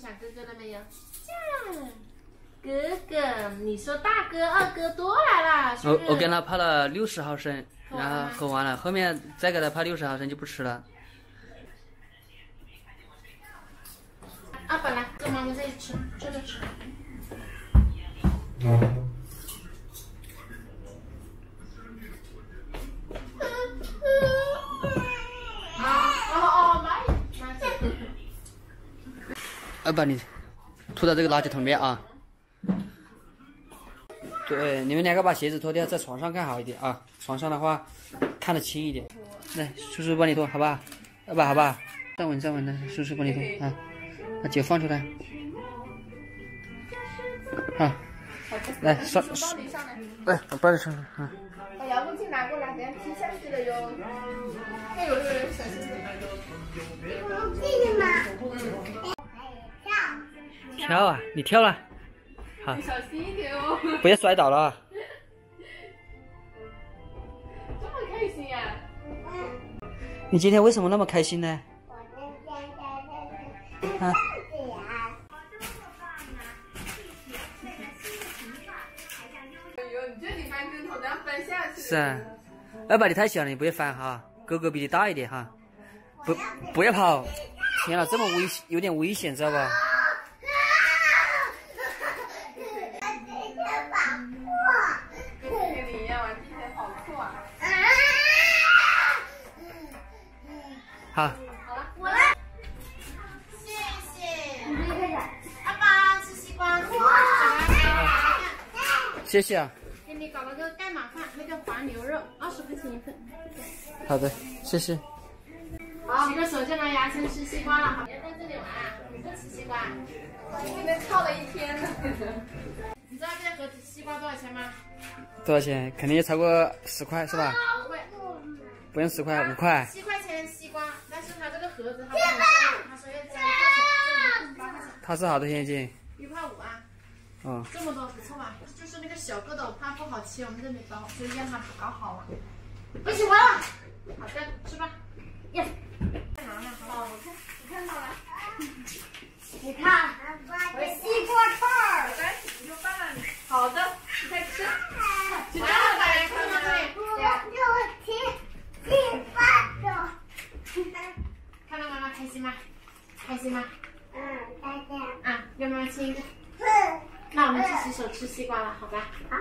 想哥哥了没有？这样，哥哥，你说大哥、二哥多来了，是是？我我跟他泡了六十毫升，然后喝完了，后面再给他泡六十毫升就不吃了。二宝来，要把你吐到这个垃圾桶里面啊！对，你们两个把鞋子脱掉，在床上看好一点啊！床上的话看得清一点。来，叔叔帮你脱，好不好？要不好不好？站稳站稳的，叔叔帮你脱啊！把脚放出来。好，来上，来，我帮你上啊。把遥控器拿过来，等下踢下去了哟。哎呦呦呦，小心点。记得吗？跳啊！你跳了，好，小心一点哦。不要摔倒了。这么开心呀？你今天为什么那么开心呢？啊？是啊，二宝你太小了，你不要翻哈。哥哥比你大一点哈，不不要跑。天呐，这么危险，有点危险，知道吧？好。好了，我来。谢谢。阿爸吃西瓜。谢谢啊。给你搞了个盖码饭，那个黄牛肉，二十块钱一份。好的，谢谢。好，洗个手就拿牙签吃西瓜了。好，别在这里玩，你不吃西瓜。我今天操了一天了。你知道这盒西瓜多少钱吗？多少钱？肯定要超过十块是吧？不会，不用十块，五块。七块瓜，但是它这个盒子他他说要加八块钱。它是好多钱一斤？一块五啊。哦。这么多不错吧？就是那个小个的，我怕不好切，我们这没刀，所以让它搞好了。不喜欢了。好的，吃吧。耶。看拿了，好，我看，我看到了。你看，我西瓜串儿。来，你就放那里。好的，你再吃。去这里，看到这里。给我吃西瓜种。看到妈妈开心吗？开心吗？嗯，再见。啊，要不要亲一个。那我们去洗手吃西瓜了，好吧？好。